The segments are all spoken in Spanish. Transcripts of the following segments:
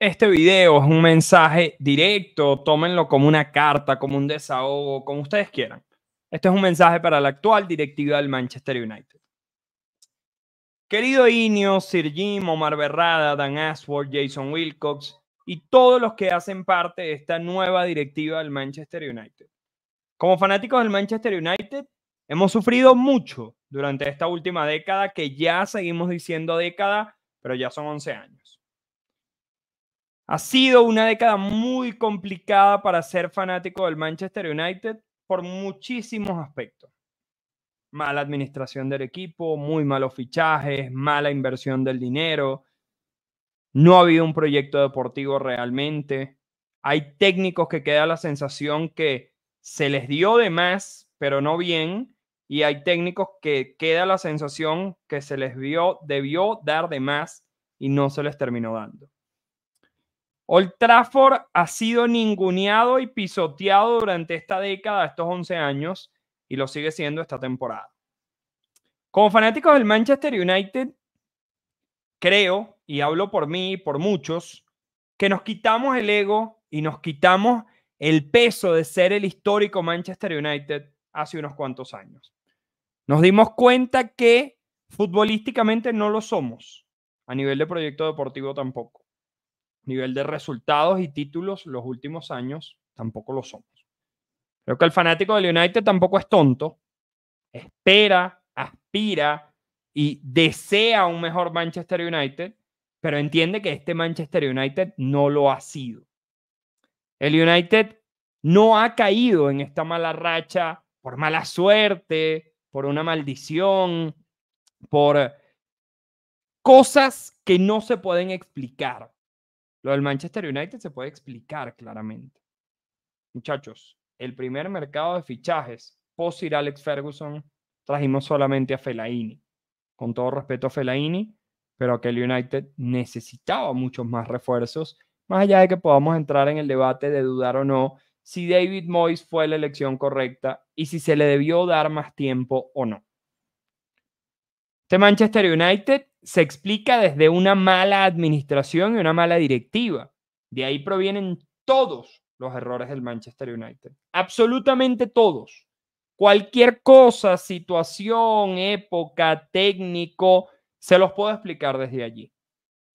Este video es un mensaje directo, tómenlo como una carta, como un desahogo, como ustedes quieran. Este es un mensaje para la actual directiva del Manchester United. Querido Inio, Sir Jim, Omar Berrada, Dan Ashworth, Jason Wilcox y todos los que hacen parte de esta nueva directiva del Manchester United. Como fanáticos del Manchester United, hemos sufrido mucho durante esta última década, que ya seguimos diciendo década, pero ya son 11 años. Ha sido una década muy complicada para ser fanático del Manchester United por muchísimos aspectos. Mala administración del equipo, muy malos fichajes, mala inversión del dinero. No ha habido un proyecto deportivo realmente. Hay técnicos que queda la sensación que se les dio de más, pero no bien. Y hay técnicos que queda la sensación que se les vio, debió dar de más y no se les terminó dando. Old Trafford ha sido ninguneado y pisoteado durante esta década, estos 11 años, y lo sigue siendo esta temporada. Como fanáticos del Manchester United, creo, y hablo por mí y por muchos, que nos quitamos el ego y nos quitamos el peso de ser el histórico Manchester United hace unos cuantos años. Nos dimos cuenta que futbolísticamente no lo somos, a nivel de proyecto deportivo tampoco nivel de resultados y títulos los últimos años tampoco lo somos. Creo que el fanático del United tampoco es tonto, espera, aspira y desea un mejor Manchester United, pero entiende que este Manchester United no lo ha sido. El United no ha caído en esta mala racha por mala suerte, por una maldición, por cosas que no se pueden explicar. Lo del Manchester United se puede explicar claramente. Muchachos, el primer mercado de fichajes post ir Alex Ferguson trajimos solamente a Fellaini. Con todo respeto a Fellaini, pero aquel United necesitaba muchos más refuerzos, más allá de que podamos entrar en el debate de dudar o no si David Moyes fue la elección correcta y si se le debió dar más tiempo o no. Este Manchester United se explica desde una mala administración y una mala directiva. De ahí provienen todos los errores del Manchester United. Absolutamente todos. Cualquier cosa, situación, época, técnico, se los puedo explicar desde allí.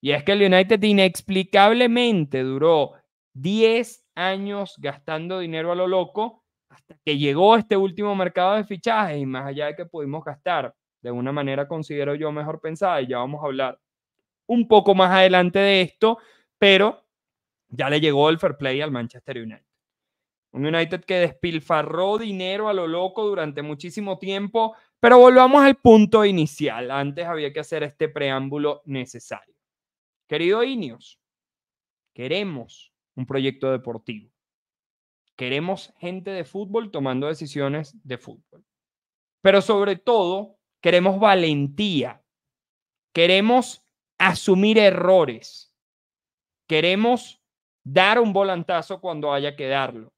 Y es que el United inexplicablemente duró 10 años gastando dinero a lo loco hasta que llegó este último mercado de fichajes y más allá de que pudimos gastar de una manera, considero yo, mejor pensada, y ya vamos a hablar un poco más adelante de esto, pero ya le llegó el fair play al Manchester United. Un United que despilfarró dinero a lo loco durante muchísimo tiempo, pero volvamos al punto inicial. Antes había que hacer este preámbulo necesario. Querido Ineos, queremos un proyecto deportivo. Queremos gente de fútbol tomando decisiones de fútbol. Pero sobre todo, Queremos valentía. Queremos asumir errores. Queremos dar un volantazo cuando haya que darlo.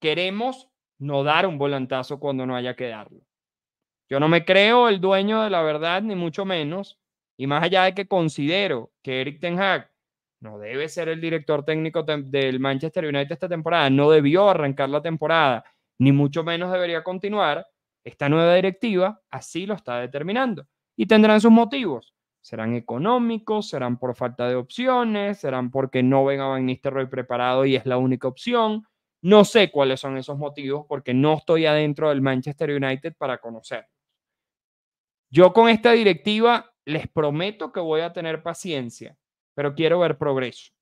Queremos no dar un volantazo cuando no haya que darlo. Yo no me creo el dueño de la verdad, ni mucho menos. Y más allá de que considero que Eric Ten Hag no debe ser el director técnico del Manchester United esta temporada, no debió arrancar la temporada, ni mucho menos debería continuar, esta nueva directiva así lo está determinando y tendrán sus motivos. Serán económicos, serán por falta de opciones, serán porque no ven a Van Nistelrooy preparado y es la única opción. No sé cuáles son esos motivos porque no estoy adentro del Manchester United para conocerlos. Yo con esta directiva les prometo que voy a tener paciencia, pero quiero ver progreso.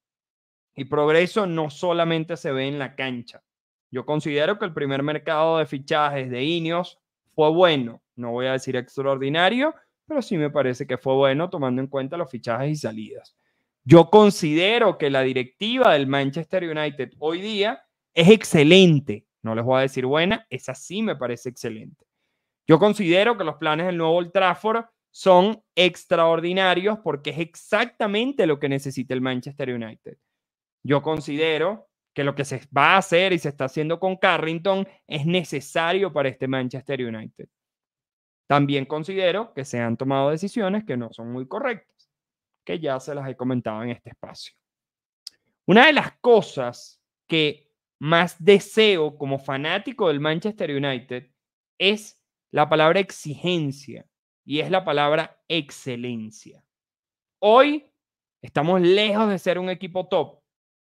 Y progreso no solamente se ve en la cancha. Yo considero que el primer mercado de fichajes de Ineos fue bueno. No voy a decir extraordinario, pero sí me parece que fue bueno tomando en cuenta los fichajes y salidas. Yo considero que la directiva del Manchester United hoy día es excelente. No les voy a decir buena, esa sí me parece excelente. Yo considero que los planes del nuevo Old Trafford son extraordinarios porque es exactamente lo que necesita el Manchester United. Yo considero que lo que se va a hacer y se está haciendo con Carrington es necesario para este Manchester United. También considero que se han tomado decisiones que no son muy correctas, que ya se las he comentado en este espacio. Una de las cosas que más deseo como fanático del Manchester United es la palabra exigencia y es la palabra excelencia. Hoy estamos lejos de ser un equipo top,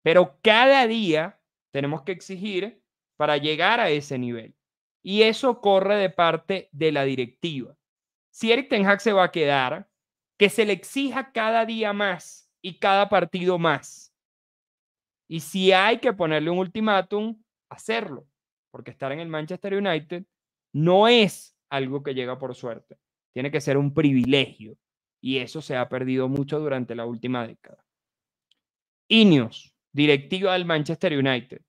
pero cada día tenemos que exigir para llegar a ese nivel. Y eso corre de parte de la directiva. Si Eric Ten Hag se va a quedar, que se le exija cada día más y cada partido más. Y si hay que ponerle un ultimátum, hacerlo, porque estar en el Manchester United no es algo que llega por suerte, tiene que ser un privilegio y eso se ha perdido mucho durante la última década. Ineos, directiva del Manchester United.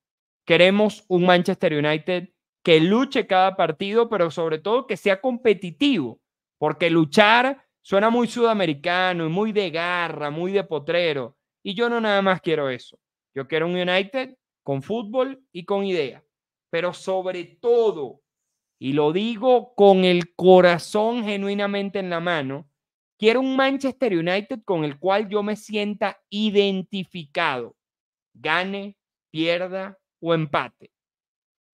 Queremos un Manchester United que luche cada partido, pero sobre todo que sea competitivo, porque luchar suena muy sudamericano y muy de garra, muy de potrero. Y yo no nada más quiero eso. Yo quiero un United con fútbol y con idea, pero sobre todo, y lo digo con el corazón genuinamente en la mano, quiero un Manchester United con el cual yo me sienta identificado, gane, pierda o empate.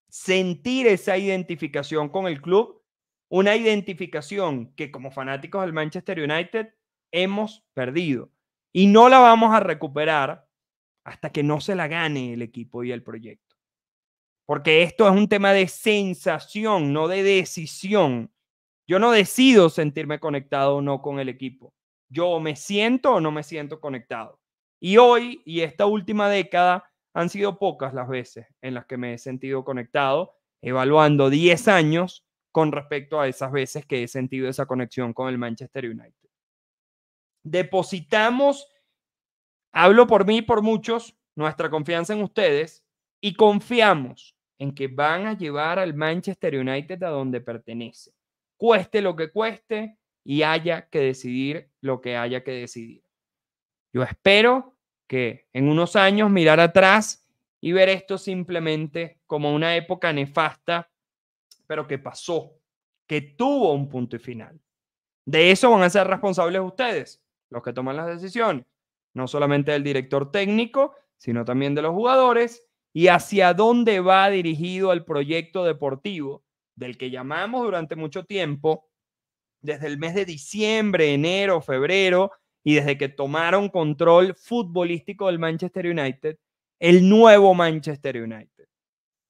Sentir esa identificación con el club, una identificación que como fanáticos del Manchester United hemos perdido y no la vamos a recuperar hasta que no se la gane el equipo y el proyecto. Porque esto es un tema de sensación, no de decisión. Yo no decido sentirme conectado o no con el equipo. Yo me siento o no me siento conectado. Y hoy y esta última década han sido pocas las veces en las que me he sentido conectado, evaluando 10 años con respecto a esas veces que he sentido esa conexión con el Manchester United. Depositamos Hablo por mí y por muchos, nuestra confianza en ustedes y confiamos en que van a llevar al Manchester United a donde pertenece, cueste lo que cueste y haya que decidir lo que haya que decidir. Yo espero que en unos años mirar atrás y ver esto simplemente como una época nefasta, pero que pasó, que tuvo un punto y final. De eso van a ser responsables ustedes, los que toman las decisiones no solamente del director técnico, sino también de los jugadores, y hacia dónde va dirigido el proyecto deportivo del que llamamos durante mucho tiempo, desde el mes de diciembre, enero, febrero, y desde que tomaron control futbolístico del Manchester United, el nuevo Manchester United.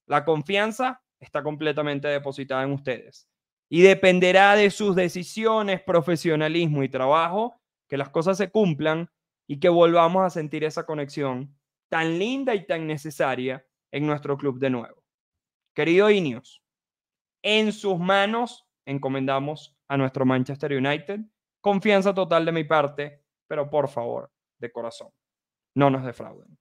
La confianza está completamente depositada en ustedes y dependerá de sus decisiones, profesionalismo y trabajo que las cosas se cumplan y que volvamos a sentir esa conexión tan linda y tan necesaria en nuestro club de nuevo. Querido Ineos, en sus manos encomendamos a nuestro Manchester United. Confianza total de mi parte, pero por favor, de corazón, no nos defrauden.